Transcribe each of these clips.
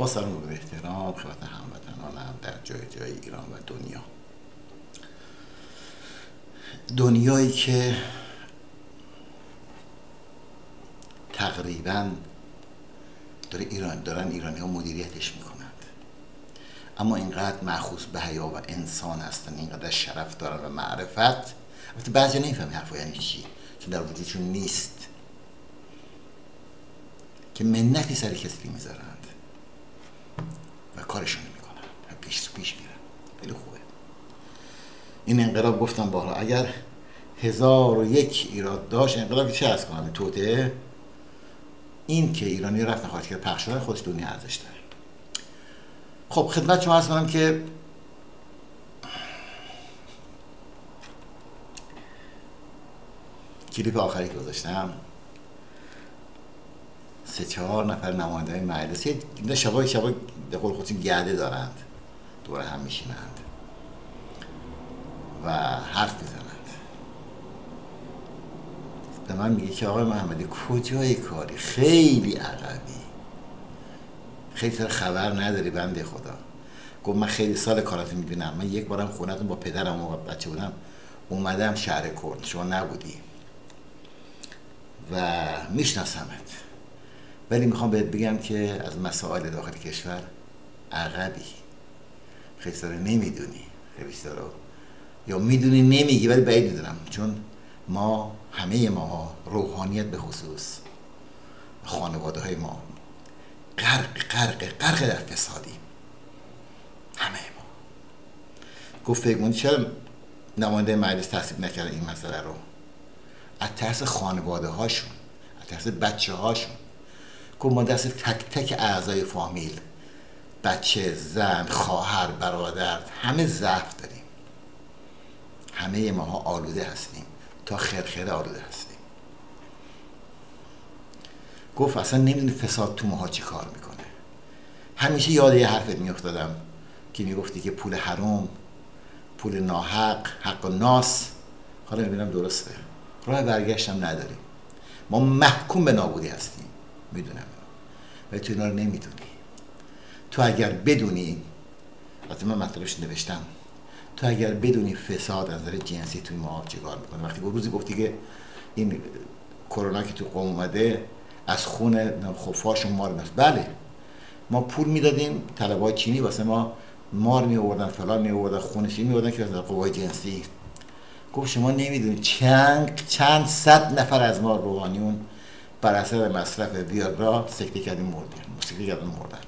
با سلام و احترام خدمت هموطنانم در جای جای ایران و دنیا. دنیایی که تقریبا داره ایران دارن ایرانی ها مدیریتش می‌کنند. اما اینقدر معخوص به حیا و انسان هستن اینقدر شرف دارن و معرفت. البته بعضی نمی‌فهمی حرفا یعنی چی چون در وجودشون نیست. که منتی سر کسی می‌ذارند و کارشون می‌کنن. پیش پیش میرن خیلی خوبه. این انقلاب گفتم بالا. اگر هزار و یک ایراد داشت انقلاب چه از کنم؟ توته؟ این که ایرانی رفت نخواهد که پخش شده خودش دنیا ارزش داره. خب خدمت شما ارز کنم که کلیپ آخری که گذاشتم سه چهار نفر نماینده مجلس یه شبای شبای به قول گرده دارند. دور هم میشینند. و حرف می‌زنند. به من میگه که آقای محمدی کجای کاری؟ خیلی عقبی. خیلی سر خبر نداری بنده خدا. گفت من خیلی سال کاراتو می‌بینم. من یک بارم خونتون با پدرم و بچه بودم. اومدم شهر کرد شما نبودی. و میشناسمت. ولی می‌خوام بهت بگم که از مسائل داخل کشور عقبی. خیلی سال نمی‌دونی. خیلی سال یا می‌دونی نمیگی ولی باید می‌دونم. چون ما همه ما روحانیت به خصوص خانواده های ما غرق غرق غرق در فسادی. همه ما. گفت فکر چرا نماینده مجلس تصدیق نکرده این مسئله رو؟ از ترس خانواده هاشون از ترس بچه هاشون گفت ما دست تک تک اعضای فامیل بچه زن خواهر برادر همه ضعف داریم. همه ما آلوده هستیم. تا خرخره آلوده هستیم. گفت اصلا نمی‌دونی فساد تو ماها چی کار می‌کنه. همیشه یاد یه حرفت میافتادم که می‌گفتی که پول حروم پول ناحق حق و ناس. حالا می‌بینم درسته. راه برگشتم نداریم. ما محکوم به نابودی هستیم. می‌دونم. ولی تو رو نمی‌دونی. تو اگر بدونی وقتی من مطلبش نوشتم. تو اگر بدونی فساد از نظر جنسی توی ما چیکار می‌کنه؟ وقتی روزی گفتی که این کرونا که تو قوم اومده از خون خفاش مار میست بله. ما پول می‌دادیم طلبای چینی واسه ما مار می آوردن فلان می آوردن خونشی می آوردن که از قوای جنسی. گفت شما نمی‌دونید چند چند صد نفر از ما روحانیون بر اثر مصرف ویاگرا سکته کردیم مردن سکته کردن مردن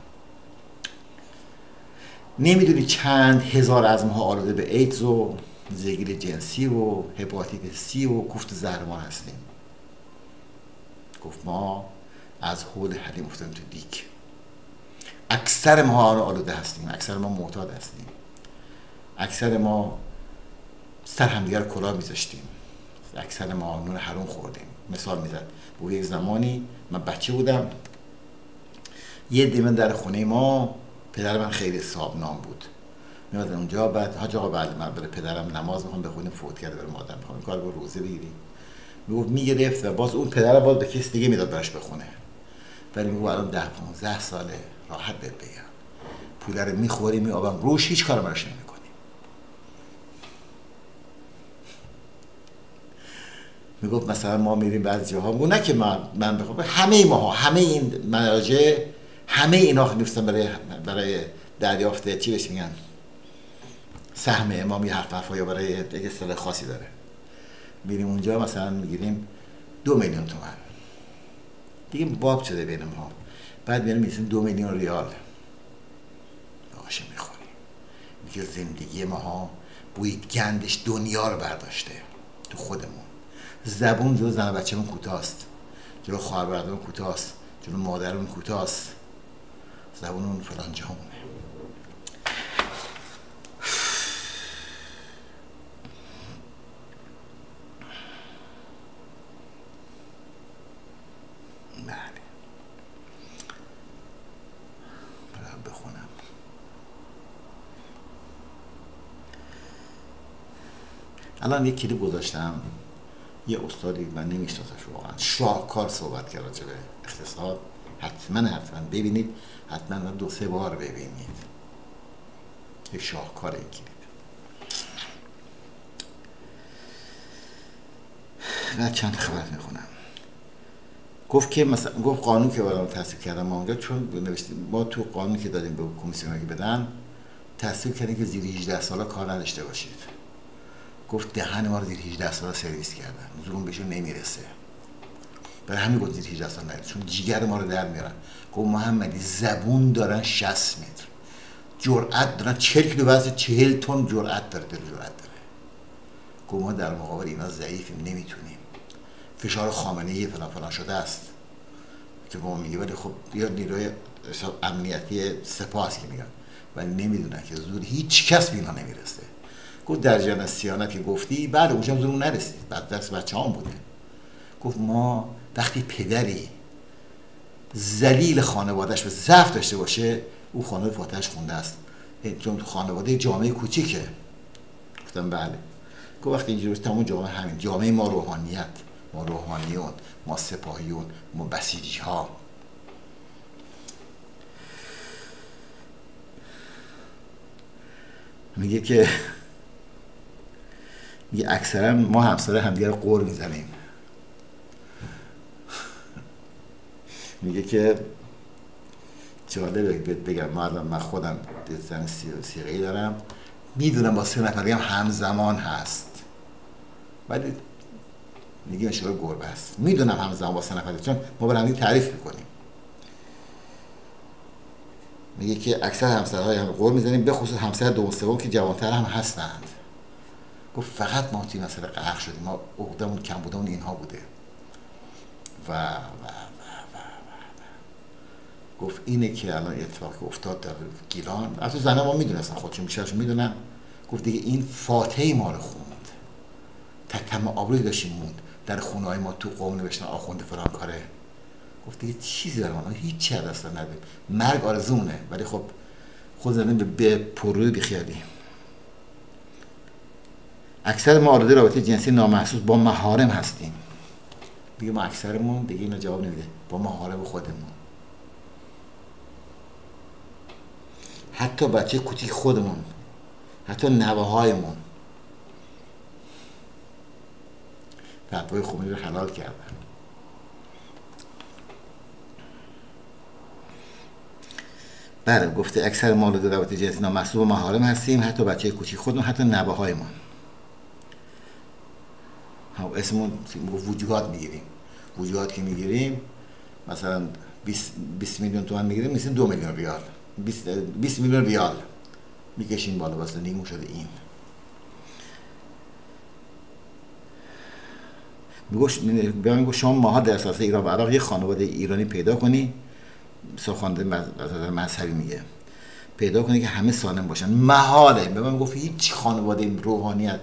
نمی‌دونی چند هزار از ماها آلوده به ایدز و زگیل جنسی و هپاتیت سی و کوفت زهرمان هستیم. گفت ما از حول حلیم افتادیم تو دیک. اکثر ما آلوده هستیم اکثر ما معتاد هستیم. اکثر ما سر همدیگر کلاه میذاشتیم. اکثر ما نون حروم خوردیم. مثال می‌زد. به یک زمانی من بچه بودم. یه دیمن در خونه ما پدر من خیلی صاحب نام بود. میاد اونجا بعد حاج آقا بعد من بره پدرم نماز می‌خوام بخونه فوت کرده بره مادر می‌خوام کار رو روزه بگیری می‌گفت می‌گرفت و باز اون پدر باز به کسی دیگه می‌داد براش بخونه. ولی میگو الان ده 15 ساله راحت بهت بگم. پول رو می‌خوری میابم روش هیچ کار براش نمی‌کنی می‌گفت مثلا ما میریم بعضی جاها. نه که من من بخوام. همه ماها همه این مراجع همه اینا نیستن برای برای دریافت چی بهش میگن؟ سهم امام یه حرف یا برای یک اصطلاح خاصی داره. میریم اونجا مثلا می‌گیریم دو میلیون تومن دیگه باب شده بین ما. بعد میریم می‌رسیم دو میلیون ریال. آشه می‌خوریم میگه زندگی ماها بوی گندش دنیا رو برداشته. تو خودمون. زبون جلو زن بچه‌مون کوتاست. جلو خواهر برادرمون کوتاست. جلو مادرمون کوتاست. زبون اون فلان جامونه بله. بخونم. الان یک کلیپ گذاشتم. یه استادی من نمیشناسمش واقعا. شاهکار صحبت کرد راجع به اقتصاد. حتما حتما. ببینید حتما دو سه بار ببینید. یک شاهکار این کلیپ و چند خبر می‌خونم. گفت که مثلا گفت قانون که برام تصویب کردم ما چون نوشتیم ما تو قانون که دادیم به کمیسیون بدن تصویب کردیم که زیر 18 سالا کار نداشته باشید. گفت دهن ما رو زیر 18 سالا سرویس کردن. زوم بهشون نمی‌رسه. برای همین گفت زیر 18 سال نرید. چون جیگر ما رو در میارن. گفت محمدی زبون دارن 60 متر. جرأت دارن. 40 کیلو وزن 40 تن جرأت داره دل جرأت داره. گفت ما در مقابل اینا ضعیفیم نمی‌تونیم. فشار خامنه ای فلان فلان شده است. که ما میگه. ولی خب یا نیروی امنیتی سپاس که میگن. ولی نمی‌دونن که زور هیچ کس به اینا نمی‌رسه. گفت در سیانت که گفتی بله اونجا زور نرسید. بعد دست بچه هم بوده. گفت ما وقتی پدری زلیل خانوادهش به ضعف داشته باشه او خانواده فاتحش خونده است. چون خانواده جامعه کوچیکه. گفتم بله. گفت وقتی اینجوری تمام جامعه همین. جامعه ما روحانیت ما روحانیون ما سپاهیون ما بسیجی ها میگه که اکثرا ما همسر همدیگه رو قور می‌زنیم. میگه که جالبه بگم من من خودم زن سیغی دارم. می‌دونم با سه نفری هم همزمان هست. ولی میگه اشاره گربه است. می‌دونم همزمان با سه نفری چون ما برای تعریف می‌کنیم. میگه که اکثر همسرهای هم قول می‌زنیم به خصوص همسر دوم سوم که جوانتر هم هستند. گفت فقط ما توی مسئله غرق شدیم. ما عقدمون کم بودمون اینها بوده. و, و گفت اینه که الان اتفاق افتاد در گیلان از زنه ما می‌دونستن خودشون بیشترشون می‌دونن. گفت دیگه این فاتحه ما رو خوند. تکم آبروی داشتیم موند. در خونه های ما تو قوم نوشتن آخونده فلان کاره. گفت دیگه چیزی در ما هیچی از دست نداریم مرگ آرزونه ولی خب خود زنه به پروی بیخیالی اکثر ما آرده رابطه جنسی نامحسوس با مهارم هستیم. بگه ما اکثرمون دیگه اینو جواب نمیده. با مهارم خودمون. حتی بچه کوچیک خودمون. حتی نوه هایمون فتوای خمینی رو حلال کردن. بله گفته اکثر ما رو روابط جنسی نامحسوب و محارم هستیم. حتی بچه کوچیک خودمون حتی نوه هایمون اسمون وجوهات می‌گیریم. وجوهات که می‌گیریم مثلا 20 میلیون تومن می‌گیریم میسیم دو میلیون ریال. 20 میلیون ریال می‌کشیم بالا واسه نیمو شده این. من شما ماها در اساس ایران و عراق یه خانواده ایرانی پیدا کنی سخنده مذهبی میگه. پیدا کنی که همه سالم باشن. محاله. به من گفت هیچ خانواده روحانیت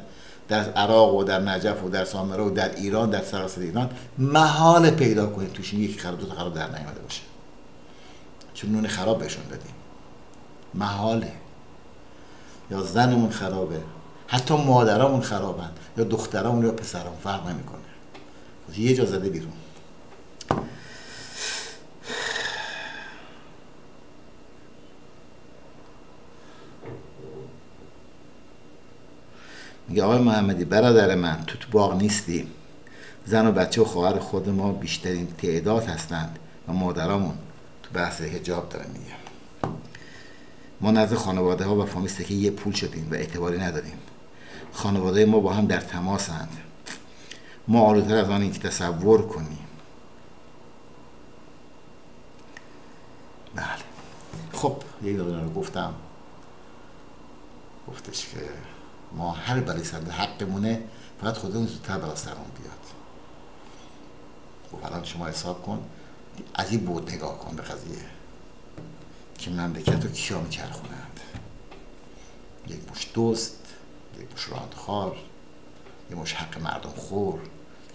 در عراق و در نجف و در سامره و در ایران در سراسر ایران محال پیدا کنید. توش یک خراب دو تا خراب در نیامده باشه. چون نون خراب بهشون دادیم. محاله. یا زنمون خرابه. حتی مادرامون خرابن. یا دخترامون یا پسرامون فرق نمی‌کنه. یه جا زده بیرون. میگه آقای محمدی برادر من تو تو باغ نیستی. زن و بچه و خواهر خود ما بیشترین تعداد هستند و مادرامون تو بحث هجاب داره میگه. ما نزد خانواده ها و فامیل که یه پول شدیم و اعتباری نداریم. خانواده ما با هم در تماسند. ما آلوتر از آن که تصور کنیم. بله. خب یک دقیقه رو گفتم. گفتش که ما هر سرده حقمونه فقط خودمون زودتر بلا سرمون بیاد. خب الان شما حساب کن از این بود نگاه کن به قضیه. که مملکت رو کیا میچرخونند؟ یک مش دوست یک مش راندخار یک مش حق مردم خور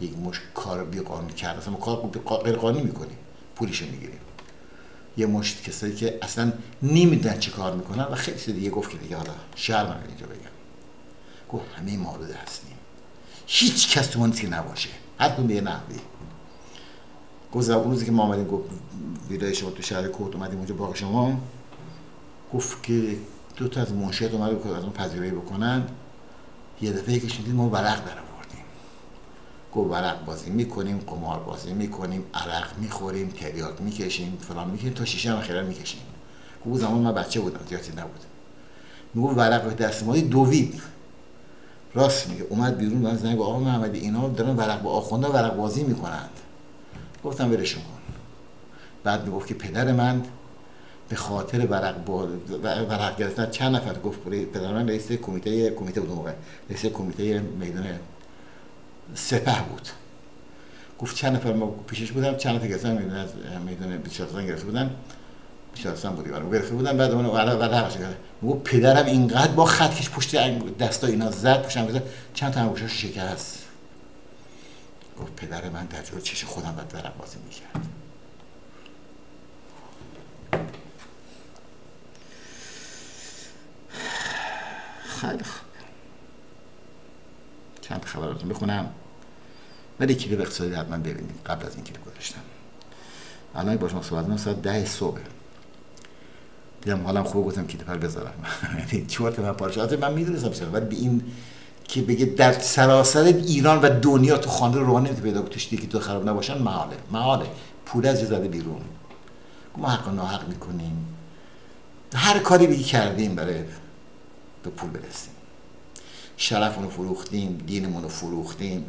یک مش کار بی قانونی کرد. اصلا ما کار غیر قانونی می‌کنیم پولیش می‌گیریم. یه مشت کسایی که اصلا نمی‌دونن چه کار می‌کنن و خیلی دیگه گفت که دیگه حالا شرم اینجا بگم. گفت همه مالوده هستیم هیچ کس تو نباشه. هر کن به نحوی. گفت روزی که ما آمدیم گفت ویلای شما تو شهر کوت اومدیم اونجا باغ شما. گفت که دو تا از منشیات بود از اون پذیرایی بکنن. یه دفعه که شدید ما ورق در آوردیم گفت ورق بازی می‌کنیم قمار بازی می‌کنیم عرق می‌خوریم تریاک می‌کشیم فلان می‌کنیم تا شیشه هم خیلی می‌کشیم. گفت زمان من بچه بودم زیادی نبود. میگو ورق دست ما دوید. راست میگه. اومد بیرون من زنگ آقا محمدی اینا دارن ورق با آخونده ورق بازی می‌کنند گفتم برشون کن. بعد می‌گفت که پدر من به خاطر ورق با ورق گرفتن چند نفر گفت پدر من رئیس کمیته کمیته بود موقع. رئیس کمیته میدان سپه بود. گفت چند نفر ما پیشش بودم چند نفر گرفتن میدان میدان 24 گرفته بودن. 24 بودی برام. گرفته بودن بعد اون ورق ورق کرد. می‌گفت پدرم اینقدر با خطکش پشت دستا اینا زد پشتم گذاشت. چند تا انگشتاش شکست. گفت پدر من در جلو چش خودم بعد ورق بازی می‌کرد. خیلی خوب. چند خبراتون بخونم. ولی کلیپ اقتصادی حتما ببینید قبل از این کلیپ گذاشتم. الان با شما صحبت ساعت ده صبح. دیدم حالم خوب گفتم کلیپ رو بذارم. یعنی چهار من پارچه؟ من می‌دونستم چرا ولی به این که بگه در سراسر ایران و دنیا تو خانه روحانی پیدا توش که تو خراب نباشن محاله. محاله. پول از زده بیرون. ما حق ناحق می‌کنیم. هر کاری بگی کردیم برای به پول برسیم. شرفونو فروختیم دینمونو فروختیم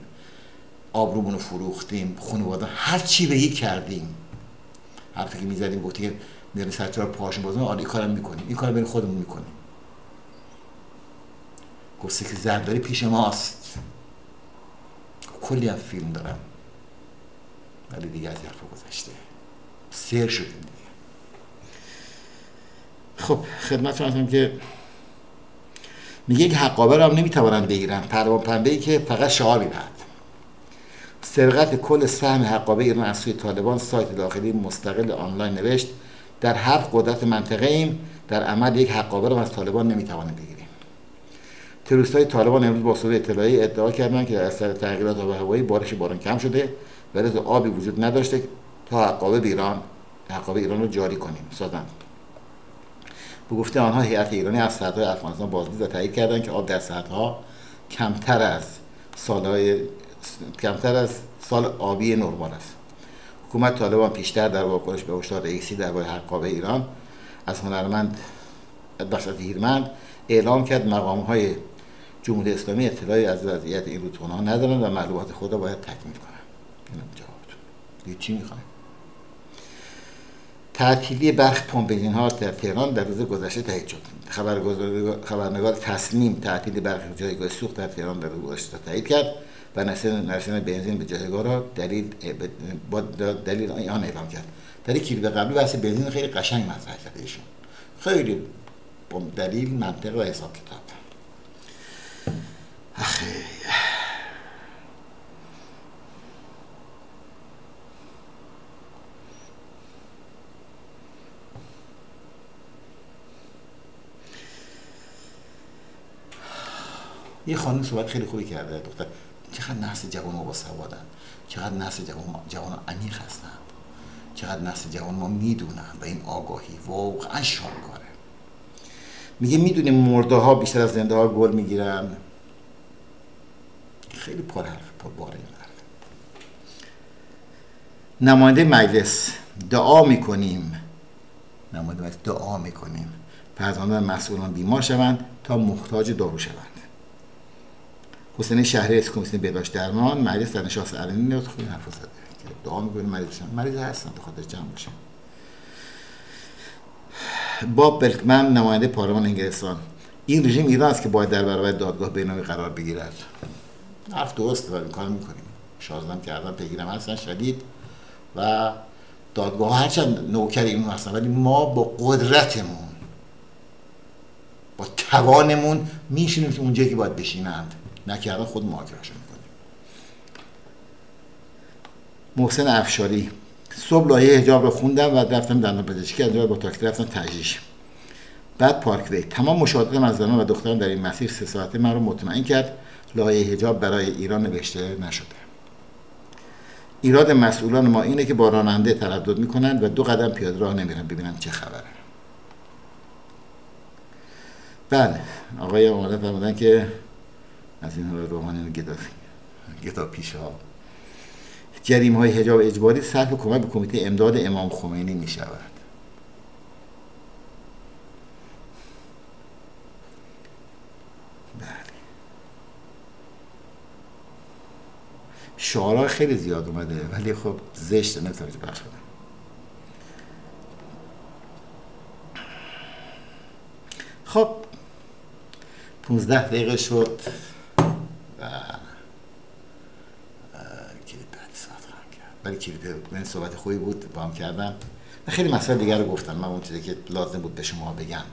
آبرومونو فروختیم خانواده هر چی بگی کردیم. حرفی که می‌زدیم گفتی که میرن سرچار پاشون بازم آره این کارم می‌کنیم این کار بین خودمون می‌کنیم گفت که زرداری پیش ماست. کلی هم فیلم دارم. ولی دیگه از حرف گذشته. سیر شدیم دیگه. خب خدمت هم که میگه یک حقابه رو هم نمی‌توانند بگیرن. پروان پنبه ای که فقط شعار می‌دهد. سرقت کل سهم حقابه ایران از سوی طالبان سایت داخلی مستقل آنلاین نوشت. در هر قدرت منطقه ایم در عمل یک حقابه رو از طالبان نمی‌توانیم بگیریم. تروریست های طالبان امروز با صورت اطلاعی ادعا کردند که در اثر تغییرات آب هوایی بارش باران کم شده ولی آبی وجود نداشته تا حقابه ایران حقابه ایران رو جاری کنیم. سازند. به گفته آنها هیئت ایرانی از سدهای افغانستان بازدید و تایید کردند که آب در سدها کمتر از سالهای کمتر از سال آبی نرمال است. حکومت طالبان پیشتر در واکنش به هشدار رئیسی درباره حقابه ایران از هنرمند بسط هیرمند اعلام کرد مقام های جمهوری اسلامی اطلاعی از وضعیت این رودخانه ها ندارند و معلومات خود را باید تکمیل کنند این جوابتون. چی می‌خوایم؟ تعطیلی برخ پمپ ها در تهران در روز گذشته تایید شد. خبرنگار تصمیم تعطیل برخی جایگاه سوخت در تهران در روز گذشته تایید کرد و نرسیدن بنزین به جایگاه را دلیل با دلیل آن اعلام کرد. در کلیپ قبلی بحث بنزین خیلی قشنگ مطرح کرده ایشون. خیلی با دلیل منطق و حساب کتاب. اخی یه خانم صحبت خیلی خوبی کرده دختر. چقدر نسل جوان ما با سوادن چقدر نسل جوان جوان عمیق هستن. چقدر نسل جوان ما می‌دونن و این آگاهی واقعا شاهکاره. میگه می‌دونیم مرده ها بیشتر از زنده ها گل می‌گیرن. خیلی پر حرف پر باره این حرف. نماینده مجلس دعا می‌کنیم. نماینده مجلس دعا می‌کنیم. فرزندان مسئولان بیمار شوند تا محتاج دارو شوند. حسین شهری از کمیسیون بهداشت درمان مریض در نشاست علنی نیاد. خوبی حرف زده دعا می‌کنه مریض مریض هستن به خاطر جمع باشه. باب بلکمن نماینده پارلمان انگلستان. این رژیم ایران است که باید در برابر دادگاه بینامی قرار بگیرد. حرف درست و کار می‌کنیم. شازدم کردن پیگیرم هستن شدید. و دادگاه هرچند نوکر این هستن ولی ما با قدرتمون با توانمون میشینیم که اونجایی که باید بشینند. نکردن خود محاکمهش می‌کنیم. محسن افشاری صبح لایه حجاب رو خوندم و رفتم دندان پزشکی از با تاکسی رفتم تجریش بعد پارک وی. تمام مشاهداتم از زنان و دختران در این مسیر سه ساعته من رو مطمئن کرد لایه حجاب برای ایران نوشته نشده. ایراد مسئولان ما اینه که با راننده تردد می‌کنن و دو قدم پیاده راه نمیرن ببینن چه خبره. بله آقای آماده فرمودن که از این روحانی گدا گدا پیش ها. جریم های حجاب اجباری صرف کمک به کمیته امداد امام خمینی می شود بله. شعارها خیلی زیاد اومده ولی خب زشته نمی‌تونم بخش کنم. خب 15 دقیقه شد. و کلیپ بعد ساعت خواهم کرد. ولی کلیپ من صحبت خوبی بود با هم کردم. و خیلی مسئله دیگر رو گفتم. من اون چیزی که لازم بود به شما بگم.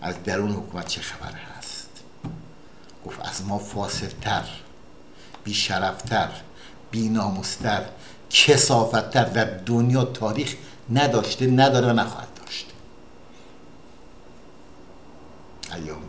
از درون حکومت چه خبر هست؟ گفت از ما فاصلتر بی ناموستر کسافتتر در دنیا تاریخ نداشته نداره و نخواهد داشت. ایام.